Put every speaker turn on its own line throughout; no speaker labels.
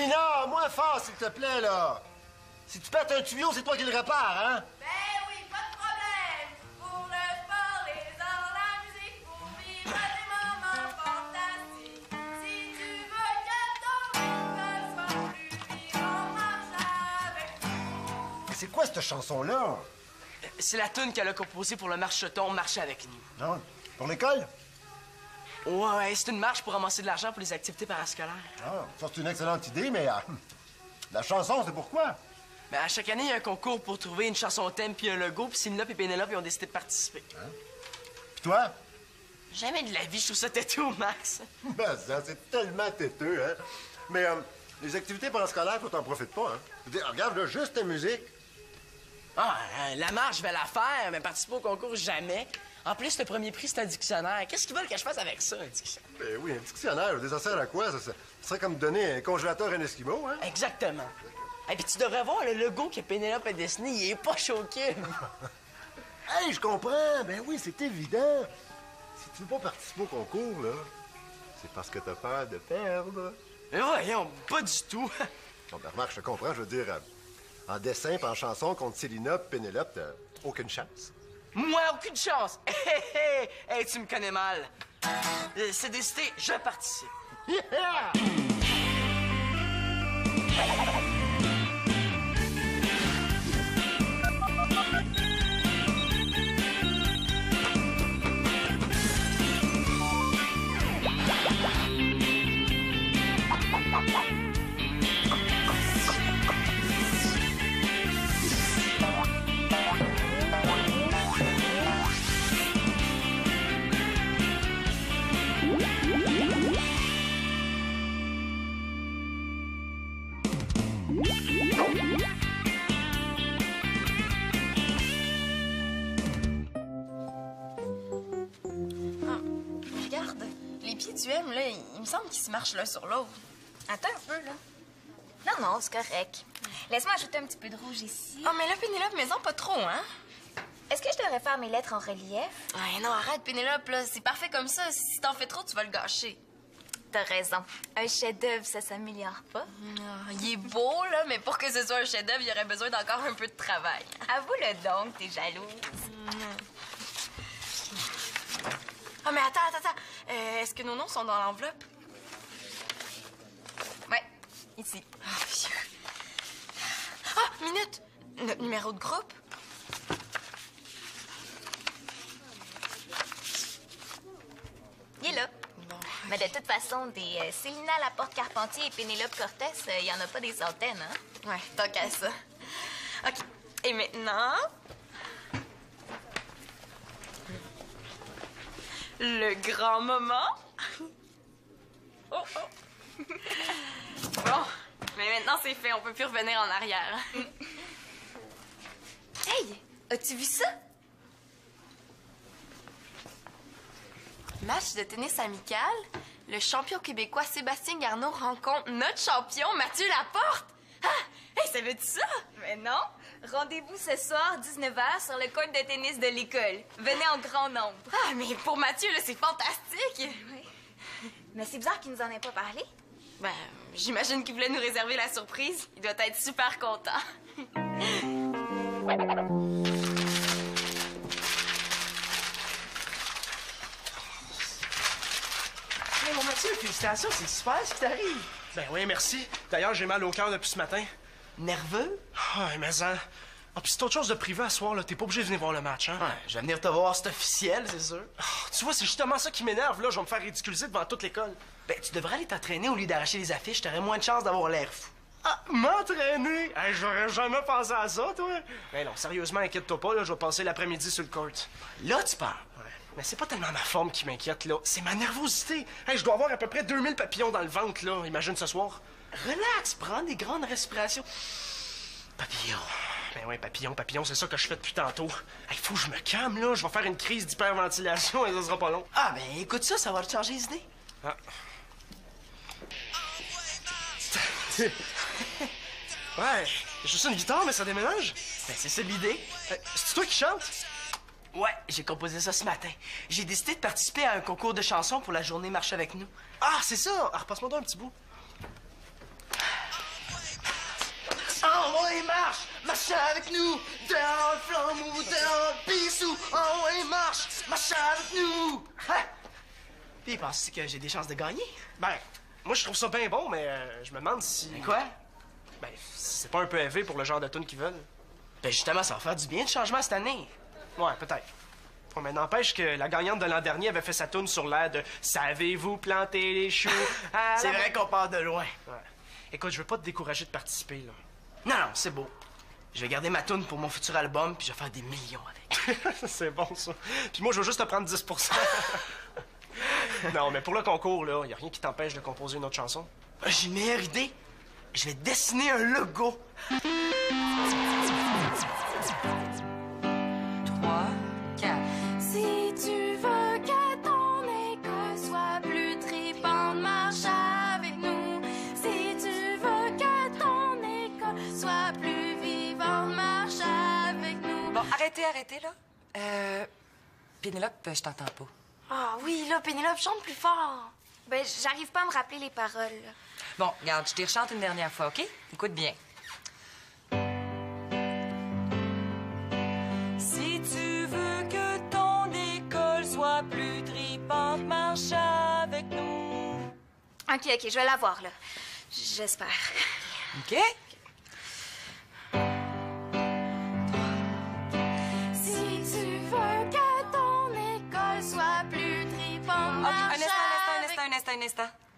Célina, moins fort, s'il te plaît, là. Si tu pètes un tuyau, c'est toi qui le répares, hein?
Ben oui, pas de problème. Pour le sport, les arts, la musique, pour vivre des moments fantastiques. Si tu veux que ton école soit plus vivant, marche avec nous.
C'est quoi cette chanson-là?
C'est la tune qu'elle a composée pour le marcheton Marche avec nous.
Non? Pour l'école?
Ouais, c'est une marche pour ramasser de l'argent pour les activités parascolaires.
Ah, ça, c'est une excellente idée, mais euh, la chanson, c'est pourquoi?
Mais à chaque année, il y a un concours pour trouver une chanson thème puis un logo, puis Céline et Pénélope ils ont décidé de participer.
Puis toi?
Jamais de la vie, je trouve ça têteux au max.
Ben, ça, c'est tellement têteux, hein? Mais euh, les activités parascolaires, toi, t'en profites pas, hein? Regarde, là, juste ta musique.
Ah, euh, la marche, je vais la faire, mais participer au concours, jamais. En plus, le premier prix, c'est un dictionnaire. Qu'est-ce qu'ils veulent que je fasse avec ça, un dictionnaire?
Ben oui, un dictionnaire, des ça sert à quoi? Ça, ça, ça serait comme donner un congélateur à un Esquimau, hein?
Exactement. Et puis tu devrais voir le logo que Pénélope a dessiné, il est pas choqué.
Hey, je comprends! Ben oui, c'est évident! Si tu veux pas participer au concours, là, c'est parce que t'as peur de perdre.
Mais voyons, pas du tout.
Bon, ben remarque, je te comprends, je veux dire, euh, en dessin pis en chanson contre Célina Pénélope, t'as aucune chance.
Moi, aucune chance. Hé, hé, hé. Hey, tu me connais mal. Euh, C'est décidé, je participe.
pieds du M, là, il me semble qu'ils se marchent l'un sur l'autre. Attends un peu, là.
Non, non, c'est correct. Laisse-moi ajouter un petit peu de rouge ici.
Ah, mais là, Pénélope, mais non, pas trop, hein?
Est-ce que je devrais faire mes lettres en relief?
Ouais, non, arrête, Pénélope, là. C'est parfait comme ça. Si t'en fais trop, tu vas le gâcher.
T'as raison. Un chef-d'œuvre, ça s'améliore pas.
Ah, il est beau, là, mais pour que ce soit un chef-d'œuvre, il y aurait besoin d'encore un peu de travail.
Avoue-le donc, t'es jalouse.
Ah, mais attends, attends, attends. Euh, Est-ce que nos noms sont dans l'enveloppe? Ouais, ici. Vieux. Ah, minute! Notre numéro de groupe?
Il est là.
Bon.
Mais de toute façon, des euh, Célina Laporte-Carpentier et Pénélope Cortès, euh, il y en a pas des centaines, hein?
Ouais, tant qu'à ça. OK. Et maintenant... Le grand moment. Oh, oh. Bon, mais maintenant c'est fait, on peut plus revenir en arrière.
Hey! As-tu vu ça?
Match de tennis amical, le champion québécois Sébastien Garneau rencontre notre champion Mathieu Laporte. Ah! Hey, ça veut-tu ça?
Mais non. Rendez-vous ce soir, 19h, sur le court de tennis de l'école. Venez en grand nombre.
Ah, mais pour Mathieu, là, c'est fantastique!
Mais c'est bizarre qu'il nous en ait pas parlé.
Ben, j'imagine qu'il voulait nous réserver la surprise. Il doit être super content.
Mais mon Mathieu, félicitations, c'est super ce qui t'arrive.
Ben oui, merci. D'ailleurs, j'ai mal au cœur depuis ce matin.
Nerveux?
Ah, mais hein. Ah, puis c'est autre chose de privé à soir, là. T'es pas obligé de venir voir le match, hein?
Ouais, je vais venir te voir, c'est officiel, c'est sûr.
Ah, tu vois, c'est justement ça qui m'énerve, là. Je vais me faire ridiculiser devant toute l'école.
Ben, tu devrais aller t'entraîner au lieu d'arracher les affiches, t'aurais moins de chances d'avoir l'air fou.
Ah, m'entraîner? Hey, j'aurais jamais pensé à ça, toi. Ben non, sérieusement, inquiète-toi pas, là. Je vais passer l'après-midi sur le court.
Là, tu parles.
Ouais. Mais c'est pas tellement ma forme qui m'inquiète, là. C'est ma nervosité. Hey, je dois avoir à peu près 2000 papillons dans le ventre, là. Imagine ce soir.
Relax, prends des grandes respirations. Papillon.
Ben ouais, papillon, papillon, c'est ça que je fais depuis tantôt. Il faut que je me calme, là. Je vais faire une crise d'hyperventilation et ça sera pas long.
Ah, ben écoute ça, ça va te changer les idées.
Ah. ouais, j'ai juste une guitare, mais ça déménage.
Ben, c'est ça l'idée.
Euh, C'est toi qui chantes?
Ouais, j'ai composé ça ce matin. J'ai décidé de participer à un concours de chansons pour la journée Marche avec nous.
Ah, c'est ça! Ah, repasse-moi donc un petit bout.
marche, marche avec nous, dans le flamme ou dans le bisou, oh ouais, marche, marche avec nous.
Hein? Puis, penses-tu que j'ai des chances de gagner? Ben, moi, je trouve ça bien bon, mais euh, je me demande si...
Quoi?
Ben, si c'est pas un peu élevé pour le genre de tune qu'ils veulent.
Ben justement, ça va faire du bien de changement cette année.
Ouais, peut-être. Mais n'empêche que la gagnante de l'an dernier avait fait sa tune sur l'air de Savez-vous planter les choux?
C'est vrai qu'on part de loin.
Ouais. Écoute, je veux pas te décourager de participer, là.
Non, non, c'est beau. Je vais garder ma toune pour mon futur album, puis je vais faire des millions avec.
c'est bon, ça. Puis moi, je veux juste te prendre 10 Non, mais pour le concours, là, y a rien qui t'empêche de composer une autre chanson?
J'ai une meilleure idée. Je vais dessiner un logo.
Arrêtez, arrêtez, là. Euh. Pénélope, je t'entends pas.
Ah oui, là, Pénélope, chante plus fort. Ben, j'arrive pas à me rappeler les paroles. là.
Bon, regarde, je t'y rechante une dernière fois, OK? Écoute bien. Si tu veux que ton école soit plus tripante, marche avec nous.
Ok, ok, je vais la voir, là. J'espère.
OK?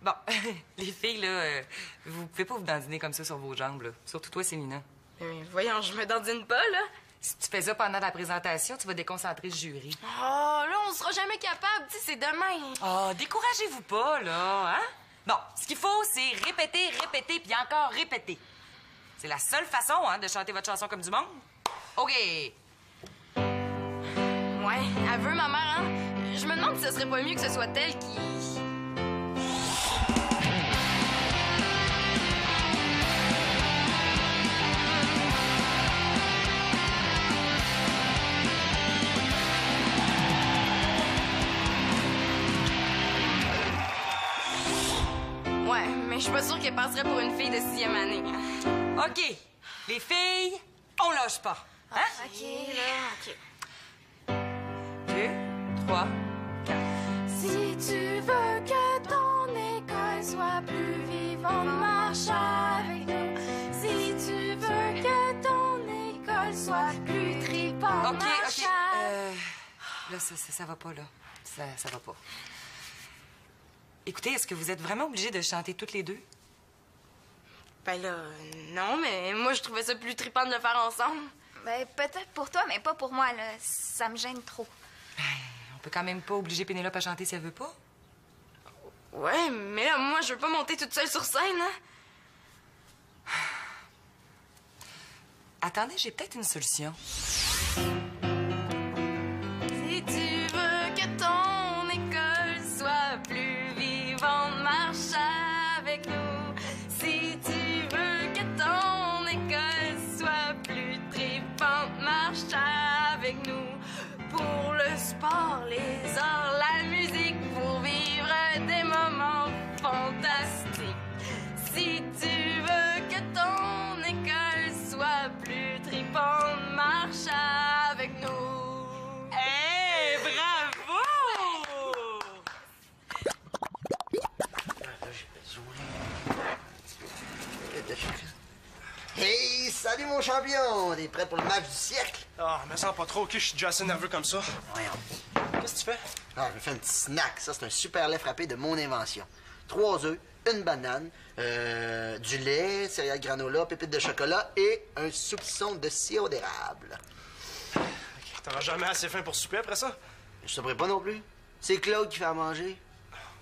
Bon, les filles, là, euh, vous pouvez pas vous dandiner comme ça sur vos jambes, là. Surtout toi, Célina.
Mais voyons, je me dandine pas, là.
Si tu fais ça pendant la présentation, tu vas déconcentrer le jury.
Oh, là, on sera jamais capable. Tu c'est demain.
Oh, découragez-vous pas, là, hein? Bon, ce qu'il faut, c'est répéter, répéter, puis encore répéter. C'est la seule façon, hein, de chanter votre chanson comme du monde. OK.
Ouais, elle veut, ma mère, hein? Je me demande si ce serait pas mieux que ce soit elle qui... Ouais, mais je suis pas sûre qu'elle passerait pour une fille de sixième année.
OK. Les filles, on lâche pas. Hein?
Ok, là, ok.
Deux, trois, quatre.
Si tu veux que ton école soit plus vivante, marche avec nous. Si tu veux que ton école soit plus tripante,
OK,
marche
OK. Euh, là, ça, ça, ça va pas, là. Ça, ça va pas. Écoutez, est-ce que vous êtes vraiment obligés de chanter toutes les deux?
Ben là, non, mais moi, je trouvais ça plus trippant de le faire ensemble.
Ben, peut-être pour toi, mais pas pour moi, là. Ça me gêne trop.
On peut quand même pas obliger Pénélope à chanter si elle veut pas.
Ouais, mais là, moi, je veux pas monter toute seule sur scène, hein.
Attendez, j'ai peut-être une solution.
Champion! T'es prêt pour le match du siècle?
Ah, me sens pas trop, ok, je suis déjà assez nerveux comme ça.
Voyons.
Qu'est-ce que tu fais?
Ah, je me fais un petit snack. Ça, c'est un super lait frappé de mon invention. Trois œufs, une banane, euh, du lait, céréales granola, pépites de chocolat et un soupçon de sirop d'érable.
T'auras jamais assez faim pour souper après ça?
Je saurais pas non plus. C'est Claude qui fait à manger.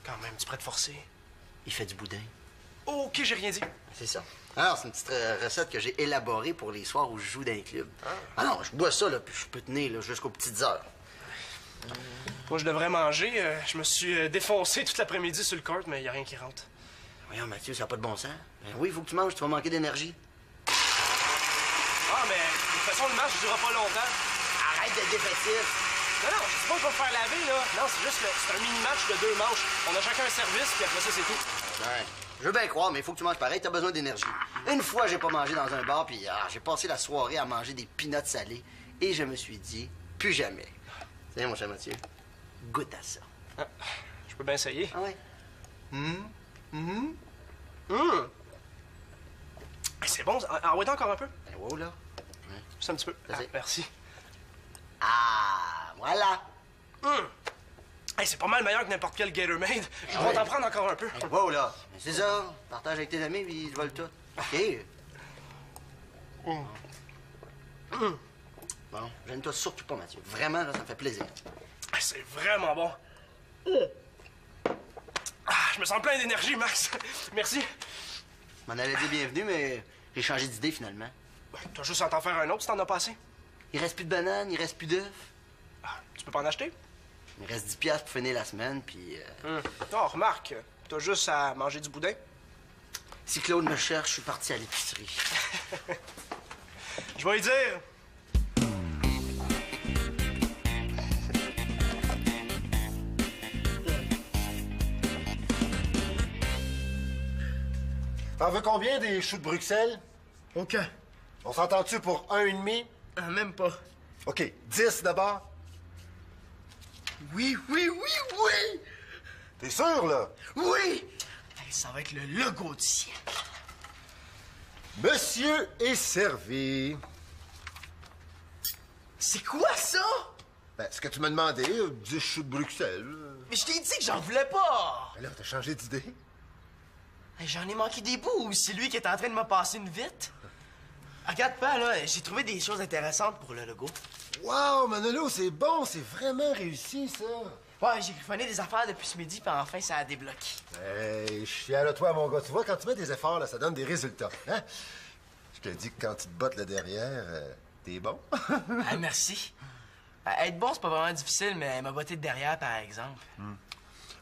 Quand même, tu te forcer.
Il fait du boudin.
Oh, ok, j'ai rien dit.
C'est ça. Alors, c'est une petite euh, recette que j'ai élaborée pour les soirs où je joue dans un club. Ah non, je bois ça, là, puis je peux tenir là, jusqu'aux petites heures.
Moi, je devrais manger. euh, je me suis euh, défoncé toute l'après-midi sur le court, mais y a rien qui rentre.
Voyons, Mathieu, ça n'a pas de bon sens. Ben oui, il faut que tu manges, tu vas manquer d'énergie.
Ah, mais de toute façon, le match ne durera pas longtemps.
Arrête d'être défaitiste.
Non, non, je dis pas qu'on va faire laver, là. Non, c'est juste le- c'est un mini-match de deux manches. On a chacun un service, puis après ça, c'est tout.
Ouais. Je veux bien croire, mais il faut que tu manges pareil, t'as besoin d'énergie. Une fois, j'ai pas mangé dans un bar, puis ah, j'ai passé la soirée à manger des peanuts salés. Et je me suis dit, plus jamais. Tiens, mon cher Mathieu, goûte à ça.
Je peux bien essayer?
Ah ouais?
Hum. Hey, C'est bon. ça. Ah, ouais, encore un peu.
Ben, wow, là.
Juste un petit peu. Ah, merci.
Ah, voilà.
Hey, c'est pas mal meilleur que n'importe quel Gatorade. Je vais t'en prendre encore un peu.
Wow, là. C'est ça. Partage avec tes amis, puis ils te volent tout. OK. Bon, j'aime-toi surtout pas, Mathieu. Vraiment, là, ça me fait plaisir.
C'est vraiment bon. Ah, je me sens plein d'énergie, Max. Merci.
Je m'en allais dire bienvenue, mais j'ai changé d'idée finalement.
Ben, T'as juste à t'en faire un autre si t'en as pas assez.
Il reste plus de bananes, il reste plus d'œufs.
Ah, tu peux pas en acheter?
Il me reste 10 piastres pour finir la semaine, puis... euh,
Hum. Oh, remarque, t'as juste à manger du boudin?
si Claude me cherche, je suis parti à l'épicerie.
Je vais lui dire.
T'en veux combien des choux de Bruxelles?
Aucun.
On s'entend-tu pour un et demi?
Euh, même pas.
OK, 10 d'abord.
Oui, oui, oui, oui!
T'es sûr, là?
Oui! Hey, ça va être le logo du siècle.
Monsieur est servi.
C'est quoi ça?
Ben, ce que tu m'as demandé, euh, 10 choux de Bruxelles.
Mais je t'ai dit que j'en voulais pas!
Ben là, t'as changé d'idée?
Hey, J'en ai manqué des bouts ou c'est lui qui est en train de me passer une vite? Regarde pas, là, j'ai trouvé des choses intéressantes pour le logo.
Wow, Manolo, c'est bon, c'est vraiment réussi, ça.
Ouais, j'ai griffonné des affaires depuis ce midi, puis enfin, ça a débloqué.
Hey, je suis fier de toi, mon gars. Tu vois, quand tu mets des efforts, là, ça donne des résultats. Hein? Je te dis que quand tu te bottes le derrière, euh, t'es bon.
Ah, merci. Euh, être bon, c'est pas vraiment difficile, mais m'a botté de derrière, par exemple.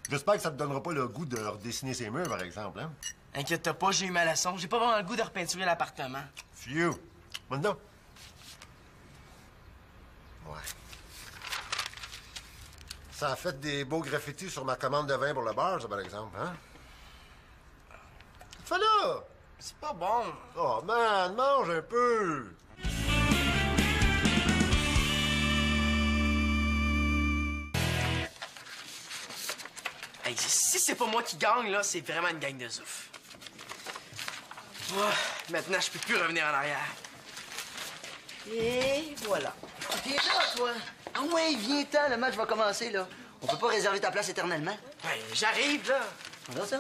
J'espère que ça te donnera pas le goût de redessiner ses murs, par exemple. Hein?
Inquiète-toi pas, j'ai eu ma leçon. J'ai pas vraiment le goût de repeinturer l'appartement.
Phew. Maintenant. Ça a fait des beaux graffitis sur ma commande de vin pour le bar, ça, par exemple, hein? Fais!
C'est pas bon.
Oh, man, mange un peu!
Hey, si c'est pas moi qui gagne, là, c'est vraiment une gang de zouf. Maintenant, je peux plus revenir en arrière. Et voilà.
T'es là, toi? Ah ouais, viens-t'en, le match va commencer, là. On peut pas réserver ta place éternellement.
Ouais, j'arrive, là.
On voit ça?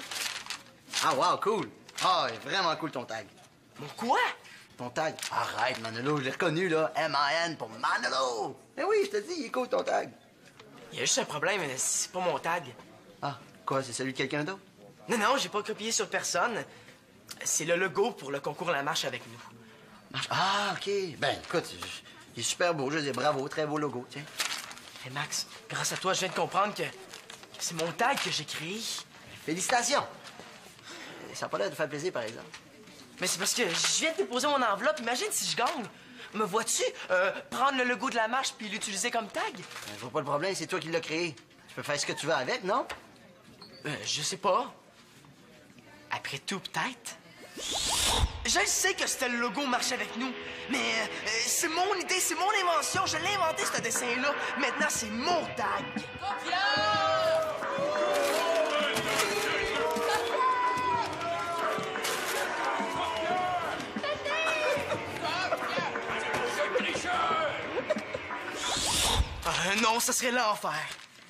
Ah, wow, cool. Ah, il est vraiment cool ton tag.
Mon quoi?
Ton tag. Arrête, Manolo, je l'ai reconnu, là. M-A-N pour Manolo. Eh oui, je te dis, il est cool ton tag.
Il y a juste un problème, c'est pas mon tag.
Ah, quoi, c'est celui de quelqu'un d'autre?
Non, non, j'ai pas copié sur personne. C'est le logo pour le concours La Marche avec nous.
Ah, OK. Ben, écoute, il est super beau, je dire, bravo, très beau logo, tiens.
Hey Max, grâce à toi, je viens de comprendre que, que c'est mon tag que j'ai créé.
Félicitations. Ça a pas l'air de faire plaisir, par exemple.
Mais c'est parce que je viens de déposer mon enveloppe. Imagine si je gagne. Me vois-tu euh, prendre le logo de la marche puis l'utiliser comme tag?
Ben, je vois pas le problème, c'est toi qui l'as créé. Tu peux faire ce que tu veux avec, non?
Euh, je sais pas. Après tout, peut-être. Je sais que c'était le logo marche avec nous, mais euh, c'est mon idée, c'est mon invention. Je l'ai inventé, ce dessin-là. Maintenant, c'est mon tag. Euh, non, ça serait l'enfer.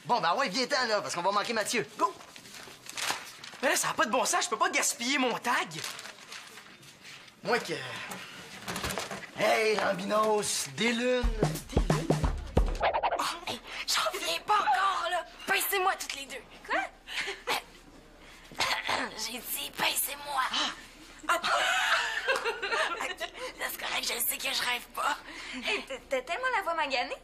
Bon, ben ouais, viens-t'en, là, parce qu'on va manquer Mathieu. Go!
Mais là, ça n'a pas de bon sens. Je peux pas gaspiller mon tag. Moi que...
Hey, Lambinos, des lunes.
Hey, J'en reviens pas encore, là. Pincez-moi toutes les deux. Quoi? J'ai dit, pincez-moi. Ok, C'est correct, je sais que je rêve pas.
Hey, t'as tellement la voix maganée?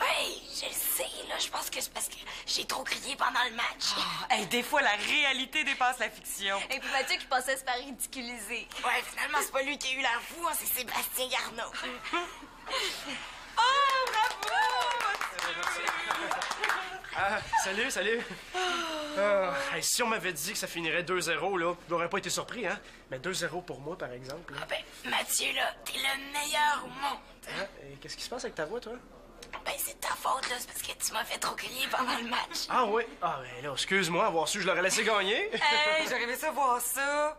Oui, je le sais, là. Je pense que c'est parce que j'ai trop crié pendant le match.
Hey, des fois, la réalité dépasse la fiction.
Et puis Mathieu qui pensait se faire ridiculiser.
Ouais, finalement, c'est pas lui qui a eu la fou, hein, c'est Sébastien Garneau.
Oh, bravo!
Ah, salut, salut. Ah, hey, si on m'avait dit que ça finirait 2-0, là, j'aurais pas été surpris, hein? Mais 2-0 pour moi, par exemple. là.
Ben, Mathieu, là, t'es le meilleur au monde.
Hein? Et qu'est-ce qui se passe avec ta voix, toi?
Ben, c'est ta faute, là, c'est parce que tu m'as fait trop crier pendant le match.
Ah oui? Ah, ben là, excuse-moi, avoir su, je l'aurais laissé gagner.
Hey, j'aurais aimé ça voir ça.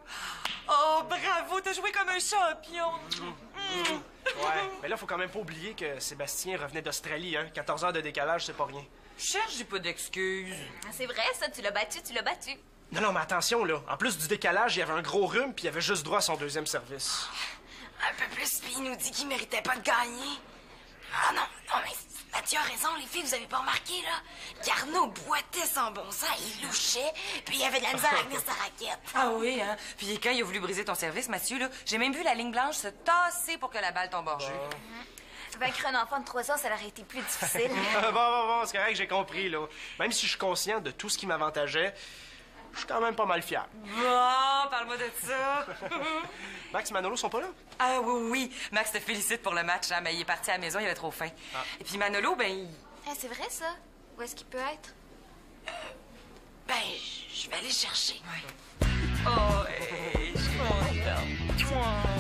Oh, bravo, t'as joué comme un champion.
Ouais. Mais là, faut quand même pas oublier que Sébastien revenait d'Australie, hein? 14 heures de décalage, c'est pas rien.
Cherche, j'ai pas d'excuses.
Ah, C'est vrai, ça, tu l'as battu, tu l'as battu.
Non, non, mais attention, là. En plus du décalage, il y avait un gros rhume, puis il avait juste droit à son deuxième service.
Un peu plus, puis il nous dit qu'il méritait pas de gagner. Ah non, non, mais Mathieu a raison, les filles, vous avez pas remarqué, là? Carnot boitait sans bon sens, il louchait, puis il avait de la misère à tenir sa raquette.
Ah oui, hein? Puis quand il a voulu briser ton service, Mathieu, là, j'ai même vu la ligne blanche se tasser pour que la balle tombe hors jeu.
Vaincre un enfant de 3 ans, ça aurait été plus difficile.
Ah, bon, bon, bon, c'est correct, j'ai compris, là. Même si je suis conscient de tout ce qui m'avantageait, je suis quand même pas mal fier.
Bon, parle-moi de ça.
Max et Manolo sont pas là?
ah oui, oui. Max te félicite pour le match, hein, mais il est parti à la maison, il avait trop faim. Et puis Manolo, ben, il...
Ah, c'est vrai, ça? Où est-ce qu'il peut être?
Ben, je vais aller chercher.
Oh, hey, je suis contente.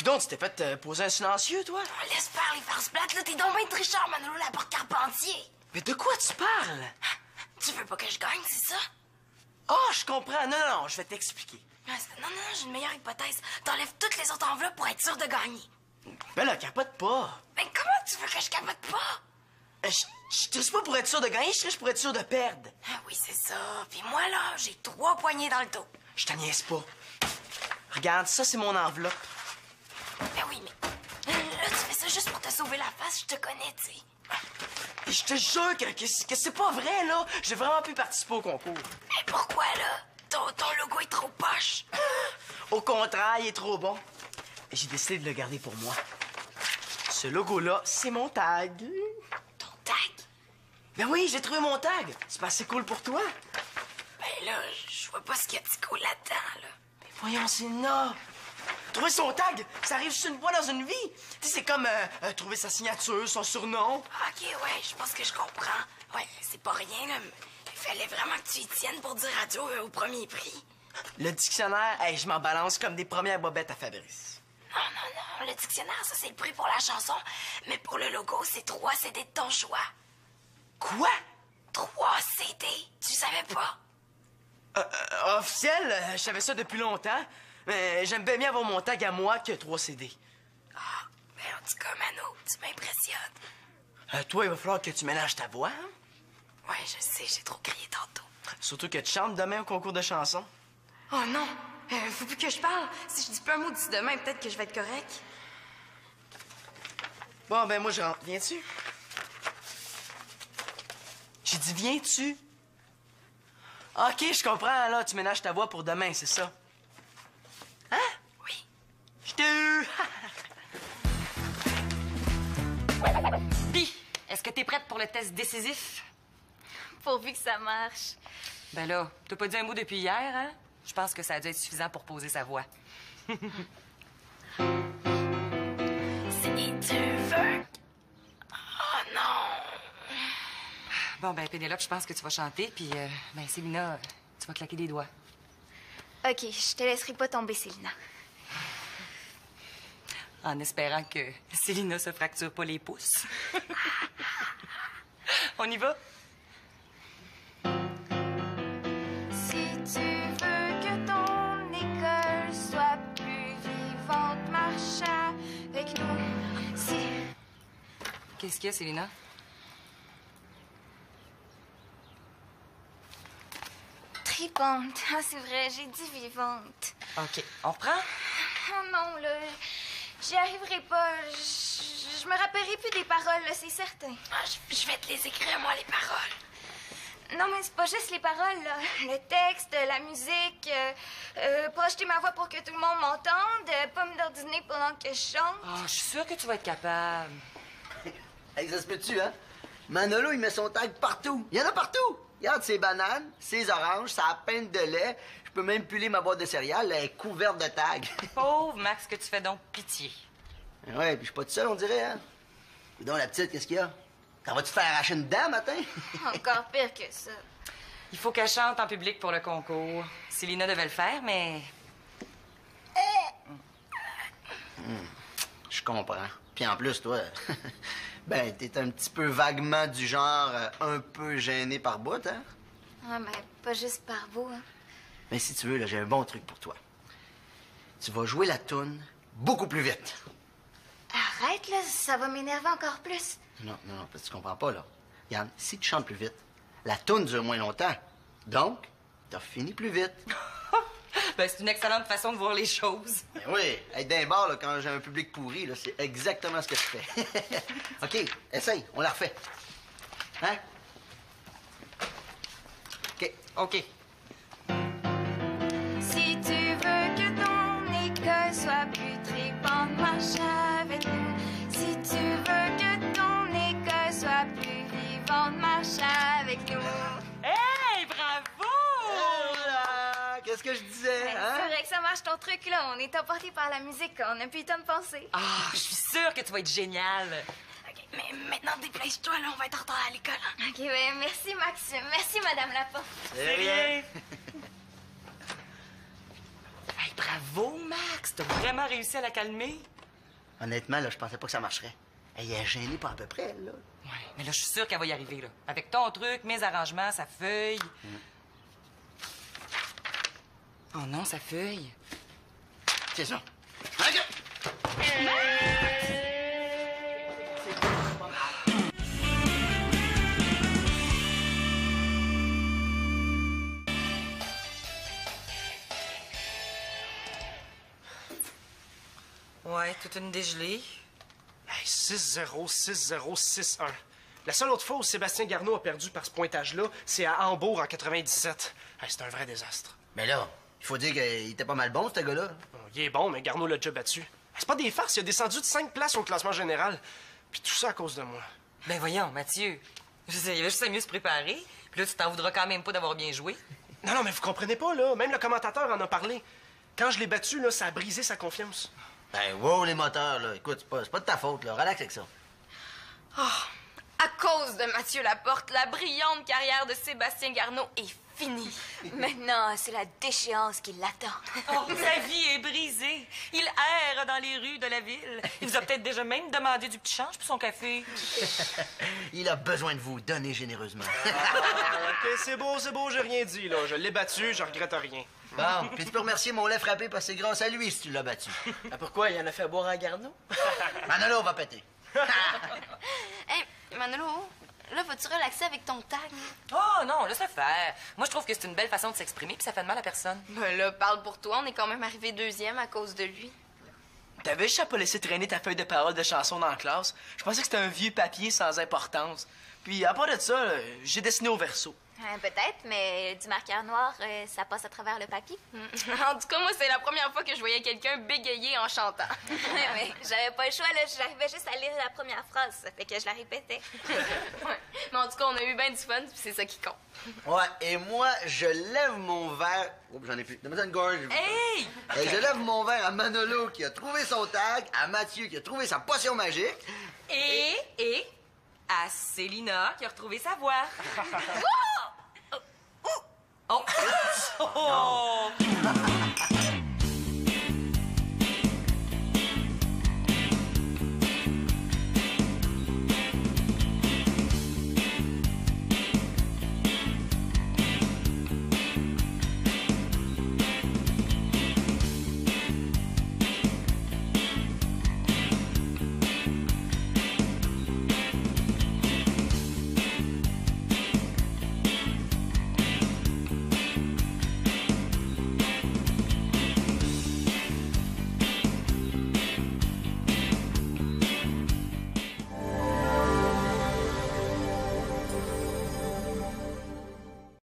Coudon, tu t'es fait euh, poser un silencieux, toi?
Oh, laisse faire les farces plates, là, t'es donc bien tricheur, Manolo la porte Carpentier.
Mais de quoi tu parles?
Tu veux pas que je gagne, c'est ça?
Ah, je comprends. Non, non, je vais t'expliquer.
Ah, Non, non, non, j'ai une meilleure hypothèse. T'enlèves toutes les autres enveloppes pour être sûr de gagner.
Ben là, capote pas.
Ben, comment tu veux que je capote pas?
Euh, Je je triche pas pour être sûr de gagner, je triche pour être sûr de perdre.
Ah oui, c'est ça. Puis moi, là, j'ai trois poignées dans le dos.
Je te niaise pas. Regarde, ça, c'est mon enveloppe.
Juste pour te sauver la face. Je te connais, tu sais.
Et je te jure que, que, que c'est pas vrai, là. J'ai vraiment pu participer au concours.
Mais pourquoi, là? Ton, ton logo est trop poche.
Au contraire, il est trop bon. J'ai décidé de le garder pour moi. Ce logo-là, c'est mon tag.
Ton tag?
Ben oui, j'ai trouvé mon tag. C'est pas assez cool pour toi.
Ben là, je vois pas ce qu'il y a de cool là-dedans, là.
Voyons, Sina. Trouver son tag, ça arrive juste une fois dans une vie. Tu sais, c'est comme euh, euh, trouver sa signature, son surnom.
OK, ouais, je pense que je comprends. Ouais, c'est pas rien, là. mais Il fallait vraiment que tu y tiennes pour dire adieu euh, au premier prix.
Le dictionnaire, hey, je m'en balance comme des premières bobettes à Fabrice.
Non, non, non, le dictionnaire, ça, c'est le prix pour la chanson. Mais pour le logo, c'est trois CD de ton choix.
Quoi?
Trois CD? Tu savais pas?
Officiel, je savais ça depuis longtemps. Mais j'aime bien mieux avoir mon tag à moi que 3 CD.
Ah, ben en tout cas, Mano, tu m'impressionnes.
Euh, toi, il va falloir que tu mélanges ta voix. hein?
Ouais, je sais, j'ai trop crié tantôt.
Surtout que tu chantes demain au concours de chansons.
Oh non! Euh, faut plus que je parle. Si je dis pas un mot d'ici demain, peut-être que je vais être correct.
Bon, ben moi, je rentre. Viens-tu? J'ai dit, viens-tu? OK, je comprends, là. Tu ménages ta voix pour demain, c'est ça? Hein?
Oui.
Je eu!
Puis, est-ce que t'es prête pour le test décisif?
Pourvu que ça marche.
Ben là, t'as pas dit un mot depuis hier, hein? Je pense que ça a dû être suffisant pour poser sa voix.
Si tu veux. Oh non!
Bon, ben, Pénélope, je pense que tu vas chanter, puis, euh, ben, Célina, tu vas claquer des doigts.
OK, je te laisserai pas tomber, Célina.
En espérant que Célina se fracture pas les pouces. On y va?
Si tu veux que ton école soit plus vivante, marche avec nous. Si
Qu'est-ce qu'il y a, Célina?
Ah, c'est vrai, j'ai dit vivante.
OK. On reprend?
Oh non, là. J'y arriverai pas. Je me rappellerai plus des paroles, là, c'est certain.
Ah, je, vais te les écrire, moi, les paroles.
Non, mais c'est pas juste les paroles, là. Le texte, la musique, euh, euh, projeter ma voix pour que tout le monde m'entende, euh, pas me d'ordiner pendant que je chante.
Ah, je suis sûre que tu vas être capable.
Hey, ça se peut-tu, hein? Manolo, il met son tag partout. Il y en a partout. Regarde ses bananes, ses oranges, sa peinte de lait. Je peux même puller ma boîte de céréales, elle est couverte de tags.
Pauvre Max, que tu fais donc pitié.
ouais, puis je suis pas tout seul, on dirait, hein? Dis donc, la petite, qu'est-ce qu'il y a? T'en vas-tu te faire arracher une dent, matin?
Encore pire que ça.
Il faut qu'elle chante en public pour le concours. Célina devait le faire, mais
Je comprends. Puis en plus, toi, ben, t'es un petit peu vaguement du genre euh, un peu gêné par bout, hein?
Ouais, mais pas juste par vous, hein.
Mais si tu veux, là, j'ai un bon truc pour toi. Tu vas jouer la toune beaucoup plus vite.
Arrête, là, ça va m'énerver encore plus.
Non, non, non, parce que tu comprends pas, là. Regarde, si tu chantes plus vite, la toune dure moins longtemps. Donc, t'as fini plus vite.
ben, c'est une excellente façon de voir les choses.
Ben oui, être d'un bar, là, quand j'ai un public pourri, là, c'est exactement ce que je fais. OK, essaye, on la refait. Hein? OK.
OK.
Si tu veux que ton école soit plus tripante, avec ton truc, là. On est emporté par la musique. On n'a plus le temps de penser.
Ah, je suis sûre que tu vas être génial.
OK, mais maintenant, dépêche-toi, là. On va être en retard à l'école. OK, ben, merci, Max. Merci, Madame Laporte.
C'est rien.
Hey, bravo, Max! T'as vraiment réussi à la calmer?
Honnêtement, là, je pensais pas que ça marcherait. Elle est gênée pas à peu près, là.
Ouais, mais là, je suis sûre qu'elle va y arriver, là. Avec ton truc, mes arrangements, sa feuille. Oh non, sa feuille.
C'est ça.
Ouais, toute une dégelée.
Hey, 6-0, 6-0, 6-1. La seule autre fois où Sébastien Garneau a perdu par ce pointage-là, c'est à Hambourg en 97. Hey, c'est un vrai désastre.
Mais là, il faut dire qu'il était pas mal bon, ce gars-là.
Bon, il est bon, mais Garneau l'a déjà battu. C'est pas des farces, il a descendu de 5 places au classement général. Puis tout ça à cause de moi.
Ben voyons, Mathieu. Je sais, il avait juste à mieux se préparer. Puis là, tu t'en voudras quand même pas d'avoir bien joué.
Non, non, mais vous comprenez pas, là. Même le commentateur en a parlé. Quand je l'ai battu, là, ça a brisé sa confiance.
Ben, wow, les moteurs, là. Écoute, c'est pas, de ta faute, là. Relax avec ça.
À cause de Mathieu Laporte, la brillante carrière de Sébastien Garneau est
Maintenant, c'est la déchéance qui l'attend.
Oh, sa vie est brisée. Il erre dans les rues de la ville. Il vous a peut-être déjà même demandé du petit change pour son café.
Il a besoin de vous. Donnez généreusement.
OK, c'est beau, c'est beau, j'ai rien dit, là. Je l'ai battu, je regrette rien.
bon, puis tu peux remercier mon lait frappé parce que c'est grâce à lui si tu l'as battu.
Ah, pourquoi? Il en a fait boire à Garneau?
Manolo va péter.
Hey, Manolo, là, vas-tu relaxer avec ton tag?
Oh non, laisse-le faire. Moi, je trouve que c'est une belle façon de s'exprimer, puis ça fait de mal à personne.
Ben là, parle pour toi, on est quand même arrivé deuxième à cause de lui.
T'avais juste à pas laisser traîner ta feuille de parole de chanson dans la classe. Je pensais que c'était un vieux papier sans importance. Puis, à part de ça, là, j'ai dessiné au verso.
Euh, Peut-être, mais du marqueur noir, euh, ça passe à travers le papier.
en tout cas, moi, c'est la première fois que je voyais quelqu'un bégayer en chantant.
mais j'avais pas le choix, là. J'arrivais juste à lire la première phrase. Ça fait que je la répétais.
Ouais. Mais en tout cas, on a eu bien du fun, puis c'est ça qui compte.
Ouais, et moi, je lève mon verre. Oups, j'en ai plus. Donne-moi ça une gorge.
Hey!
Et je lève mon verre à Manolo qui a trouvé son tag, à Mathieu qui a trouvé sa potion magique.
Et, et à Célina qui a retrouvé sa voix. Oh! Oh!